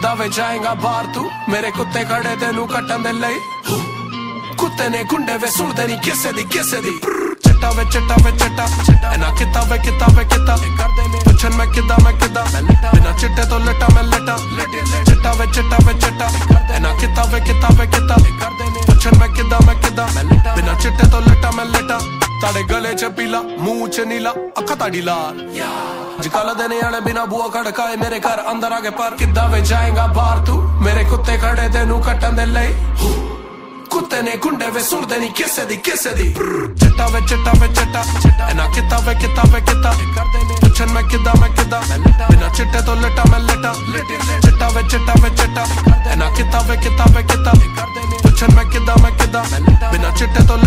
ਕਿੱਦਾਂ ਜਾਏਗਾ ਬਾਹਰ ਤੂੰ। ਮੇਰੇ ਕੁੱਤੇ ਖੜੇ ਤੈਨੂੰ ਕੱਟਣ ਦੇ ਲਈ। ਕੁੱਤੇ ਨੇ ਗੁੰਡੇ ਵੇ ਸੁਣਦੇ ਨਹੀਂ ਕਿਸੇ ਦੀ ਕਿਸੇ ਦੀ। ਚਿੱਟਾ ਵੇ ਚਿੱਟਾ ਵੇ, ਚਿੱਟਾ। ਇਹਨਾਂ ਕਿੱਤਾ ਵੇ ਕਿੱਤਾ ਵੇ, ਕਿੱਤਾ। ਪੁੱਛਣ ਮੈਂ ਕਿੱਦਾਂ ਮੈਂ ਕਿੱਦਾਂ। ਬਿਨਾ ਚਿੱਟੇ ਤੋਂ ਲਟਾ, ਮੈਂ ਲਟਾ। ਚਿੱਟਾ ਵੇ ਚਿੱਟਾ ਵੇ, ਚਿੱਟਾ। ਇਹਨਾਂ ਕਿੱਤਾ ਵੇ ਕਿੱਤਾ ਵੇ, ਕਿੱਤਾ। ਕਰਦੇ ਪੁੱਛਣ ਮੈਂ ਕਿੱਦਾਂ ਮੈਂ ਕਿੱਦਾਂ। ਬਿਨਾ ਚਿੱਟੇ ਤੋਂ ਲਟਾ, ਮੈਂ ਲਟਾ। ਤੁਹਾਡੇ ਗਲੇ 'ਚ ਪੀਲਾ, ਮੂੰਹ 'ਚ ਨੀਲਾ, ਅੱਖਾਂ ਤੁਹਾਡੀ ਲਾਲ। ਜਕਾਲਾ ਦੇਣੇ ਵਾਲੇ ਬਿਨਾ ਬੂਆ ਖੜਕਾਏ ਮੇਰੇ ਘਰ ਅੰਦਰ ਆ ਕੇ ਪਰ ਕਿੱਦਾਂ ਵੇ ਜਾਏਗਾ ਬਾਹਰ ਤੂੰ? ਮੇਰੇ ਕੁੱਤੇ ਖੜੇ ਤੈਨੂੰ ਕੱਟਣ ਦੇ ਲਈ। ਕੁੱਤੇ ਨੇ ਗੁੰਡੇ ਵੇ ਸੁਣਦੇ ਨਹੀਂ ਕਿਸੇ ਦੀ ਕਿਸੇ ਦੀ। ਚਿੱਟਾ ਵੇ ਚਿੱਟਾ ਵੇ ਚਿੱਟਾ। ਇਹਨਾਂ ਕਿੱਤਾ ਵੇ ਕਿੱਤਾ ਵੇ ਕਿੱਤਾ। ਕਰਦੇ ਨੇ ਪੁੱਛਣ ਮੈਂ ਕਿੱਦਾਂ ਮੈਂ ਕਿੱਦਾਂ। ਬਿਨਾ ਚਿੱਟੇ ਤੋਂ ਲਟਾ ਮੈਂ ਲਟਾ। ਚਿੱਟਾ ਵੇ ਚਿੱਟਾ ਵੇ ਚਿੱਟਾ। ਇਹਨਾਂ ਕਿੱਤਾ ਵੇ ਕਿੱਤਾ ਵੇ ਕਿੱਤਾ। ਕਰਦੇ ਨੇ ਪੁੱਛਣ ਮੈਂ ਕਿੱਦਾਂ ਮੈਂ ਕਿੱਦਾਂ। ਬਿਨਾ ਚਿੱਟੇ ਤੋਂ